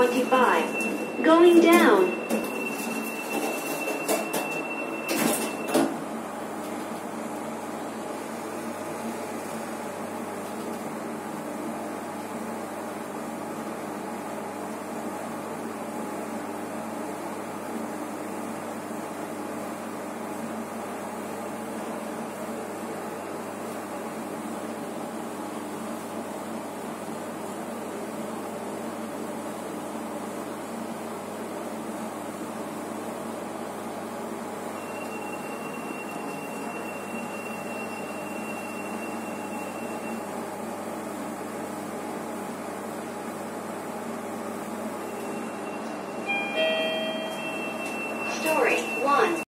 25. Going down. want.